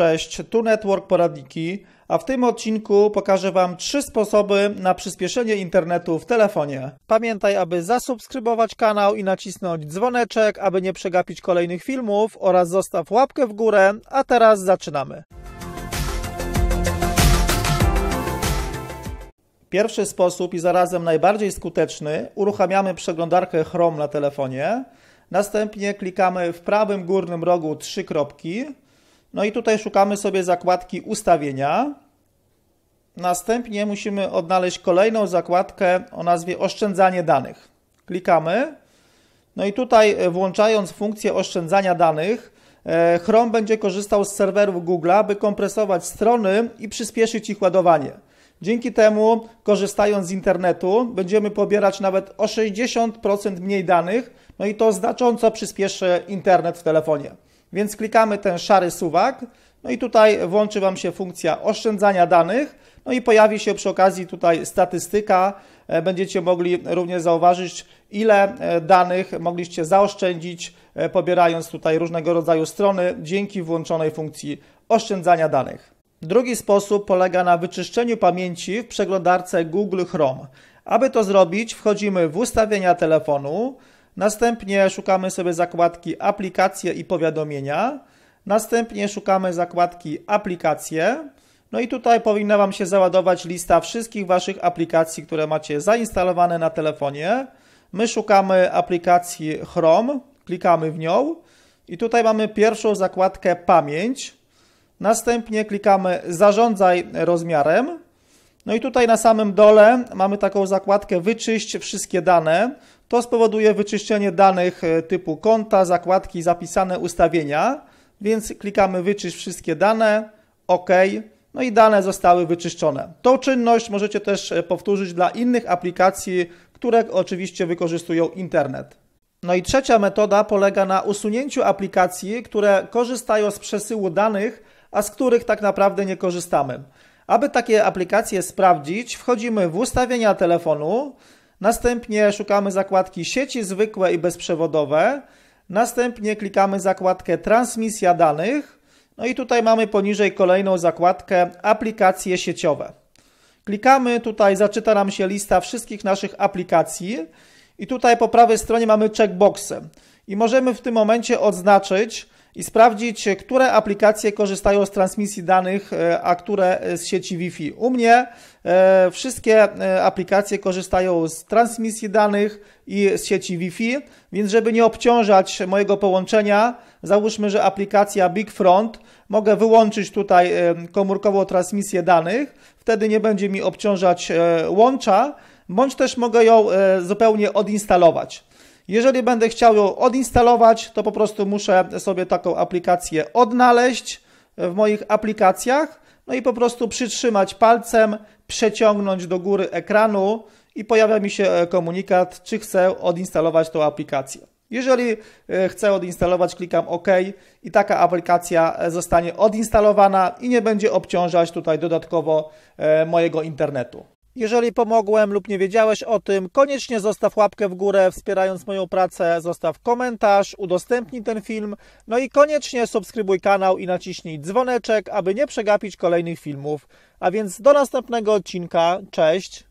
Cześć, tu Network Poradniki, a w tym odcinku pokażę Wam trzy sposoby na przyspieszenie internetu w telefonie. Pamiętaj, aby zasubskrybować kanał i nacisnąć dzwoneczek, aby nie przegapić kolejnych filmów oraz zostaw łapkę w górę, a teraz zaczynamy. Pierwszy sposób i zarazem najbardziej skuteczny, uruchamiamy przeglądarkę Chrome na telefonie, następnie klikamy w prawym górnym rogu trzy kropki, no i tutaj szukamy sobie zakładki ustawienia. Następnie musimy odnaleźć kolejną zakładkę o nazwie oszczędzanie danych. Klikamy. No i tutaj e, włączając funkcję oszczędzania danych, e, Chrome będzie korzystał z serwerów Google, by kompresować strony i przyspieszyć ich ładowanie. Dzięki temu, korzystając z internetu, będziemy pobierać nawet o 60% mniej danych, no i to znacząco przyspieszy internet w telefonie. Więc klikamy ten szary suwak, no i tutaj włączy Wam się funkcja oszczędzania danych, no i pojawi się przy okazji tutaj statystyka. E, będziecie mogli również zauważyć, ile e, danych mogliście zaoszczędzić, e, pobierając tutaj różnego rodzaju strony dzięki włączonej funkcji oszczędzania danych. Drugi sposób polega na wyczyszczeniu pamięci w przeglądarce Google Chrome. Aby to zrobić, wchodzimy w ustawienia telefonu, Następnie szukamy sobie zakładki aplikacje i powiadomienia. Następnie szukamy zakładki aplikacje. No i tutaj powinna Wam się załadować lista wszystkich Waszych aplikacji, które macie zainstalowane na telefonie. My szukamy aplikacji Chrome, klikamy w nią i tutaj mamy pierwszą zakładkę pamięć. Następnie klikamy zarządzaj rozmiarem. No i tutaj na samym dole mamy taką zakładkę wyczyść wszystkie dane. To spowoduje wyczyszczenie danych e, typu konta, zakładki, zapisane ustawienia, więc klikamy wyczyść wszystkie dane, OK, no i dane zostały wyczyszczone. Tą czynność możecie też e, powtórzyć dla innych aplikacji, które oczywiście wykorzystują internet. No i trzecia metoda polega na usunięciu aplikacji, które korzystają z przesyłu danych, a z których tak naprawdę nie korzystamy. Aby takie aplikacje sprawdzić, wchodzimy w ustawienia telefonu, Następnie szukamy zakładki sieci zwykłe i bezprzewodowe. Następnie klikamy zakładkę transmisja danych. No i tutaj mamy poniżej kolejną zakładkę aplikacje sieciowe. Klikamy, tutaj zaczyta nam się lista wszystkich naszych aplikacji i tutaj po prawej stronie mamy checkboxy. I możemy w tym momencie odznaczyć, i sprawdzić, które aplikacje korzystają z transmisji danych, e, a które z sieci Wi-Fi. U mnie e, wszystkie e, aplikacje korzystają z transmisji danych i z sieci Wi-Fi, więc żeby nie obciążać mojego połączenia, załóżmy, że aplikacja BigFront mogę wyłączyć tutaj komórkową transmisję danych, wtedy nie będzie mi obciążać łącza, bądź też mogę ją zupełnie odinstalować. Jeżeli będę chciał ją odinstalować, to po prostu muszę sobie taką aplikację odnaleźć w moich aplikacjach, no i po prostu przytrzymać palcem, przeciągnąć do góry ekranu i pojawia mi się e, komunikat, czy chcę odinstalować tą aplikację. Jeżeli e, chcę odinstalować, klikam OK i taka aplikacja e, zostanie odinstalowana i nie będzie obciążać tutaj dodatkowo mojego internetu. Jeżeli pomogłem lub nie wiedziałeś o tym, koniecznie zostaw łapkę w górę, wspierając moją pracę, zostaw komentarz, udostępnij ten film, no i koniecznie subskrybuj kanał i naciśnij dzwoneczek, aby nie przegapić kolejnych filmów. A więc do następnego odcinka, cześć!